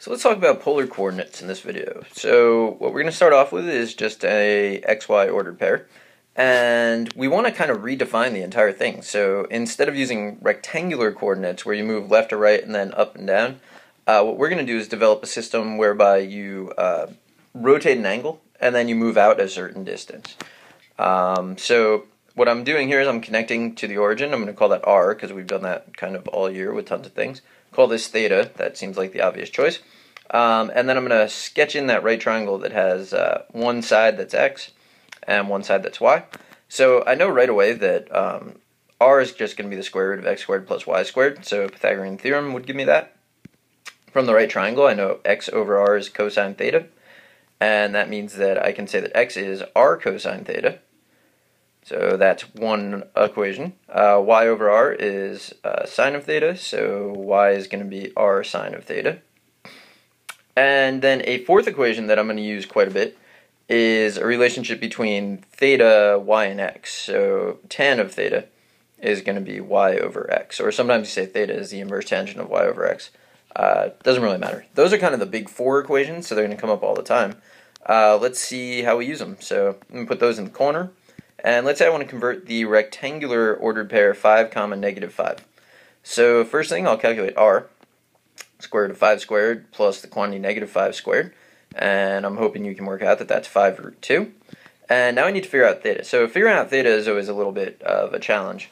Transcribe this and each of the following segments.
So let's talk about polar coordinates in this video. So what we're going to start off with is just a xy ordered pair. And we want to kind of redefine the entire thing. So instead of using rectangular coordinates where you move left to right and then up and down, uh, what we're going to do is develop a system whereby you uh, rotate an angle and then you move out a certain distance. Um, so what I'm doing here is I'm connecting to the origin. I'm going to call that r because we've done that kind of all year with tons of things. Call this theta. That seems like the obvious choice. Um, and then I'm going to sketch in that right triangle that has uh, one side that's x and one side that's y. So I know right away that um, r is just going to be the square root of x squared plus y squared. So Pythagorean theorem would give me that. From the right triangle, I know x over r is cosine theta. And that means that I can say that x is r cosine theta. So that's one equation. Uh, y over r is uh, sine of theta, so y is going to be r sine of theta. And then a fourth equation that I'm going to use quite a bit is a relationship between theta, y, and x. So tan of theta is going to be y over x, or sometimes you say theta is the inverse tangent of y over x. Uh, doesn't really matter. Those are kind of the big four equations, so they're going to come up all the time. Uh, let's see how we use them. So I'm going to put those in the corner. And let's say I want to convert the rectangular ordered pair 5 comma negative 5. So first thing, I'll calculate r, square root of 5 squared plus the quantity negative 5 squared. And I'm hoping you can work out that that's 5 root 2. And now I need to figure out theta. So figuring out theta is always a little bit of a challenge.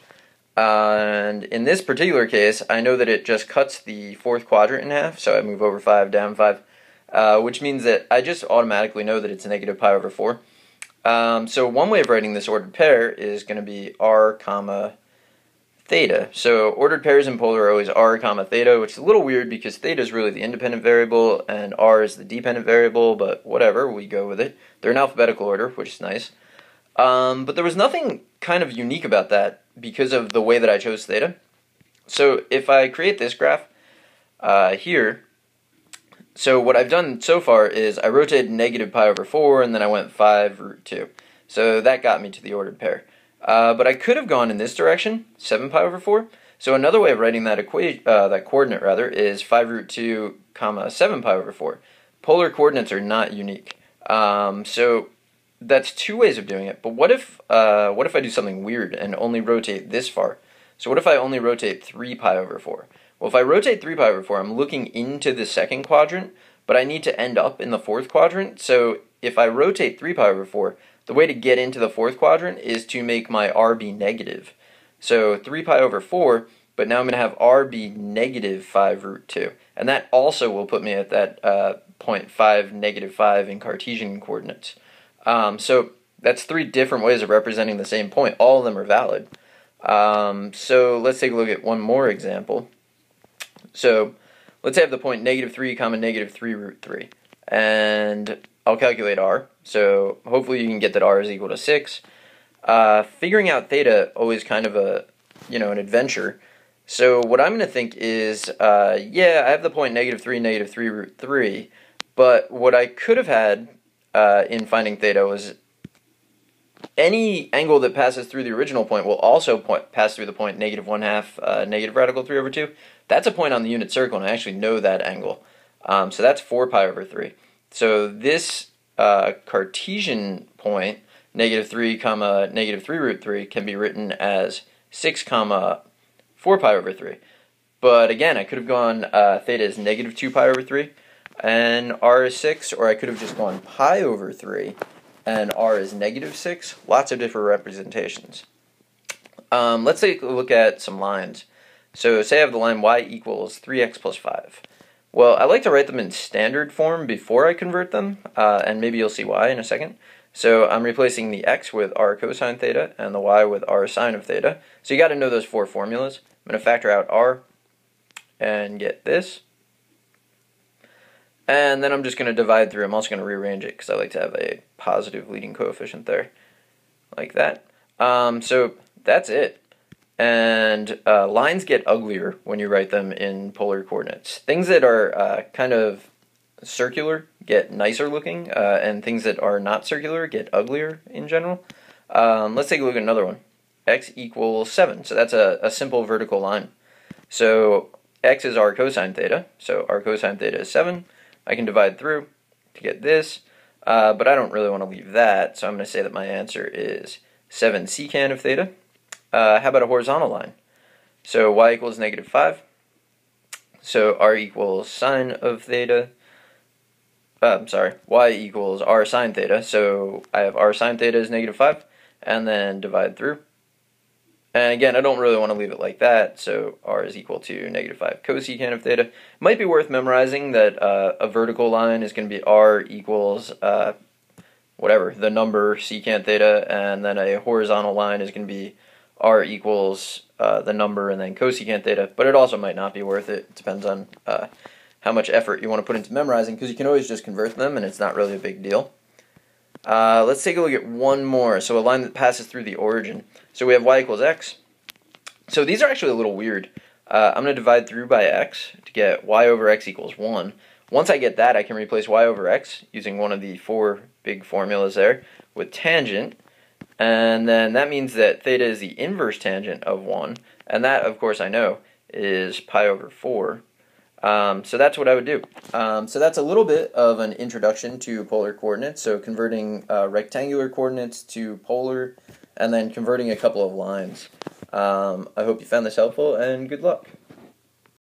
Uh, and in this particular case, I know that it just cuts the fourth quadrant in half, so I move over 5, down 5, uh, which means that I just automatically know that it's negative pi over 4. Um, so one way of writing this ordered pair is going to be r comma theta. So ordered pairs in polar are always r comma theta, which is a little weird because theta is really the independent variable and r is the dependent variable, but whatever, we go with it. They're in alphabetical order, which is nice. Um, but there was nothing kind of unique about that because of the way that I chose theta. So if I create this graph uh, here, so what I've done so far is I rotated negative pi over 4 and then I went 5 root 2. So that got me to the ordered pair. Uh, but I could have gone in this direction, 7 pi over 4. So another way of writing that uh, that coordinate rather, is 5 root 2 comma 7 pi over 4. Polar coordinates are not unique. Um, so that's two ways of doing it. But what if uh, what if I do something weird and only rotate this far? So what if I only rotate 3 pi over 4? Well, if I rotate 3 pi over 4, I'm looking into the second quadrant, but I need to end up in the fourth quadrant. So if I rotate 3 pi over 4, the way to get into the fourth quadrant is to make my r be negative. So 3 pi over 4, but now I'm going to have r be negative 5 root 2. And that also will put me at that uh, point 5, negative 5 in Cartesian coordinates. Um, so that's three different ways of representing the same point. All of them are valid. Um, so let's take a look at one more example. So let's have the point negative 3 comma negative 3 root 3. And I'll calculate r. So hopefully you can get that r is equal to 6. Uh, figuring out theta always kind of a, you know, an adventure. So what I'm going to think is, uh, yeah, I have the point negative 3, negative 3 root 3. But what I could have had uh, in finding theta was any angle that passes through the original point will also point, pass through the point negative 1 half uh, negative radical 3 over 2. That's a point on the unit circle, and I actually know that angle. Um, so that's 4 pi over 3. So this uh, Cartesian point, negative 3 comma negative 3 root 3, can be written as 6 comma 4 pi over 3. But again, I could have gone uh, theta is negative 2 pi over 3, and r is 6, or I could have just gone pi over 3, and r is negative 6. Lots of different representations. Um, let's take a look at some lines. So say I have the line y equals 3x plus 5. Well, I like to write them in standard form before I convert them, uh, and maybe you'll see why in a second. So I'm replacing the x with r cosine theta and the y with r sine of theta. So you got to know those four formulas. I'm going to factor out r and get this. And then I'm just going to divide through. I'm also going to rearrange it because I like to have a positive leading coefficient there, like that. Um, so that's it. And uh, lines get uglier when you write them in polar coordinates. Things that are uh, kind of circular get nicer looking, uh, and things that are not circular get uglier in general. Um, let's take a look at another one. x equals 7. So that's a, a simple vertical line. So x is r cosine theta. So r cosine theta is 7. I can divide through to get this, uh, but I don't really want to leave that, so I'm going to say that my answer is 7 secant of theta. Uh, how about a horizontal line? So y equals negative 5. So r equals sine of theta. Uh, I'm sorry, y equals r sine theta. So I have r sine theta is negative 5, and then divide through. And again, I don't really want to leave it like that, so r is equal to negative 5 cosecant of theta. Might be worth memorizing that uh, a vertical line is going to be r equals uh, whatever, the number secant theta, and then a horizontal line is going to be r equals uh, the number and then cosecant theta, but it also might not be worth it. It depends on uh, how much effort you want to put into memorizing, because you can always just convert them, and it's not really a big deal. Uh, let's take a look at one more. So a line that passes through the origin. So we have y equals x. So these are actually a little weird. Uh, I'm going to divide through by x to get y over x equals 1. Once I get that, I can replace y over x using one of the four big formulas there with tangent. And then that means that theta is the inverse tangent of 1. And that, of course, I know is pi over 4. Um, so that's what I would do. Um, so that's a little bit of an introduction to polar coordinates. So converting uh, rectangular coordinates to polar and then converting a couple of lines. Um, I hope you found this helpful and good luck.